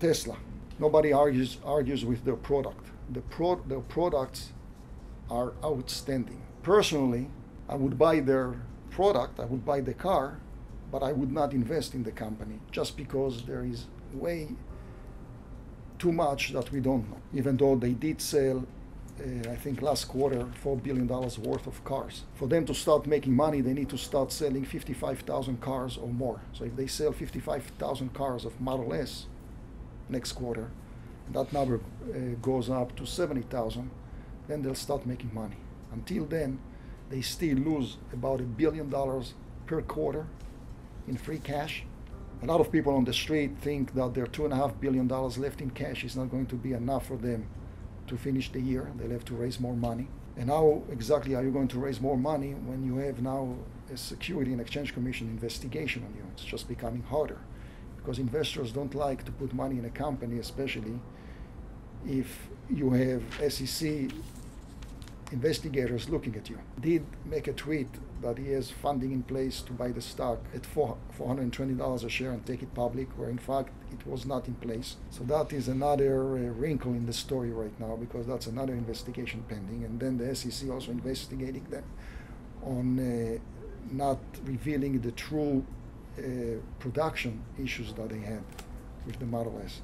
Tesla. Nobody argues, argues with their product. The pro- their products are outstanding. Personally, I would buy their product, I would buy the car, but I would not invest in the company just because there is way too much that we don't know. Even though they did sell, uh, I think last quarter, $4 billion worth of cars. For them to start making money, they need to start selling 55,000 cars or more. So if they sell 55,000 cars of Model S next quarter, and that number uh, goes up to 70,000, then they'll start making money. Until then, they still lose about a billion dollars per quarter in free cash. A lot of people on the street think that their two and a half billion dollars left in cash is not going to be enough for them to finish the year. They'll have to raise more money. And how exactly are you going to raise more money when you have now a Security and Exchange Commission investigation on you? It's just becoming harder because investors don't like to put money in a company, especially if you have SEC investigators looking at you. Did make a tweet that he has funding in place to buy the stock at four, $420 a share and take it public, where in fact it was not in place. So that is another uh, wrinkle in the story right now because that's another investigation pending. And then the SEC also investigating them on uh, not revealing the true Uh, production issues that they had with the Model S.